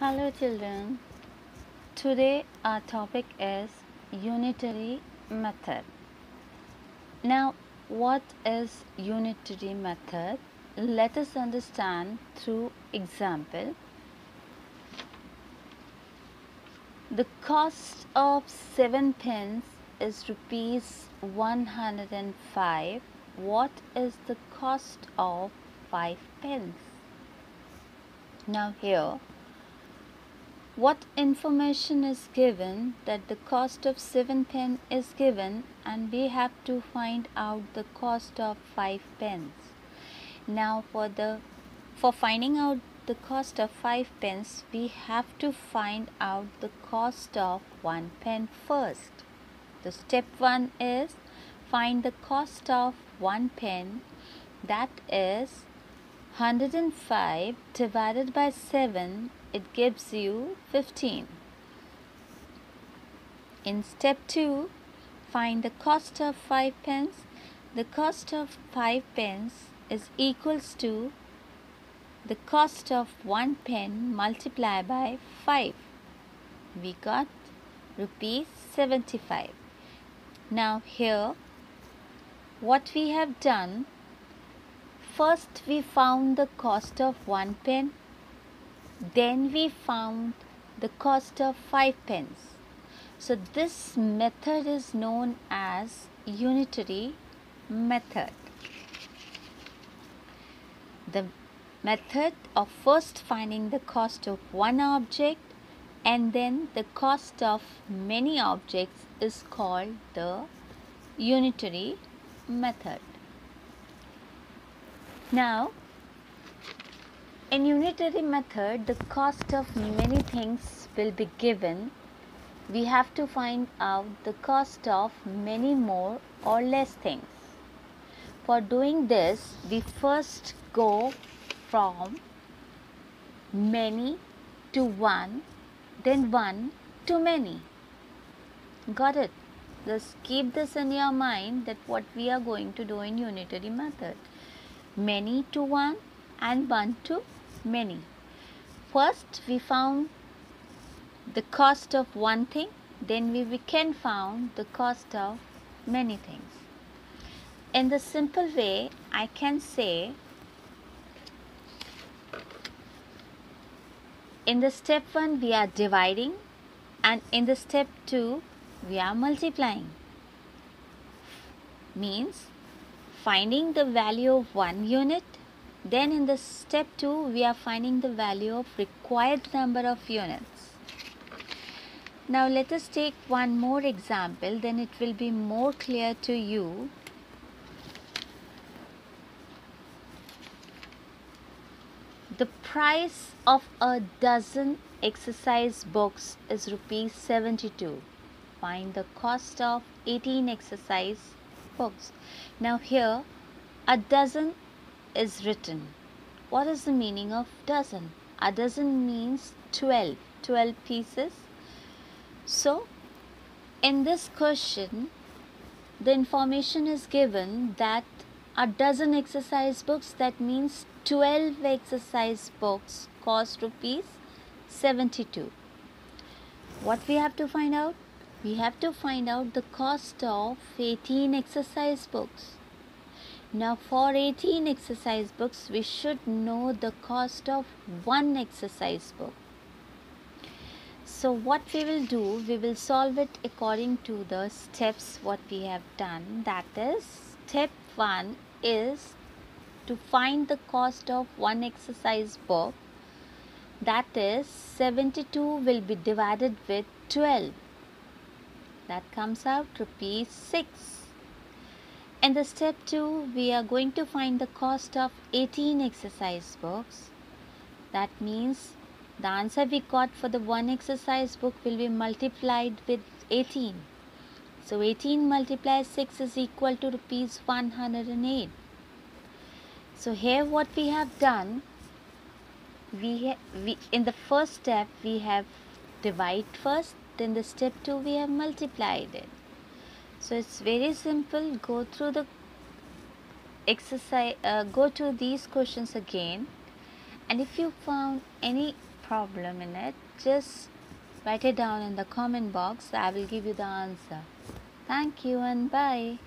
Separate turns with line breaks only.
Hello children. Today our topic is unitary method. Now what is unitary method? Let us understand through example. The cost of 7 pence is rupees 105. What is the cost of 5 pence? Now here what information is given that the cost of 7 pen is given and we have to find out the cost of 5 pence. Now for the for finding out the cost of 5 pence we have to find out the cost of 1 pen first. The step 1 is find the cost of 1 pen that is 105 divided by 7 it gives you 15. In step 2, find the cost of 5 pence. The cost of 5 pence is equals to the cost of 1 pen multiplied by 5. We got rupees 75. Now here what we have done first we found the cost of 1 pen then we found the cost of 5 pence. So this method is known as unitary method. The method of first finding the cost of one object and then the cost of many objects is called the unitary method. Now in unitary method, the cost of many things will be given. We have to find out the cost of many more or less things. For doing this, we first go from many to one, then one to many. Got it? Just keep this in your mind that what we are going to do in unitary method. Many to one and one to many. First we found the cost of one thing, then we, can found the cost of many things. In the simple way, I can say in the step 1 we are dividing and in the step 2 we are multiplying. Means finding the value of one unit then in the step 2 we are finding the value of required number of units. Now let us take one more example then it will be more clear to you. The price of a dozen exercise books is rupees 72. Find the cost of 18 exercise books. Now here a dozen is written. What is the meaning of dozen? A dozen means 12, 12 pieces. So, in this question, the information is given that a dozen exercise books, that means 12 exercise books cost rupees 72. What we have to find out? We have to find out the cost of 18 exercise books. Now for 18 exercise books, we should know the cost of one exercise book. So what we will do, we will solve it according to the steps what we have done. That is, step 1 is to find the cost of one exercise book. That is, 72 will be divided with 12. That comes out rupees 6 in the step 2, we are going to find the cost of 18 exercise books. That means the answer we got for the one exercise book will be multiplied with 18. So 18 multiplied 6 is equal to rupees 108. So here what we have done, we, we in the first step we have divide first, then the step 2 we have multiplied it. So it's very simple. Go through the exercise, uh, go to these questions again. And if you found any problem in it, just write it down in the comment box. I will give you the answer. Thank you and bye.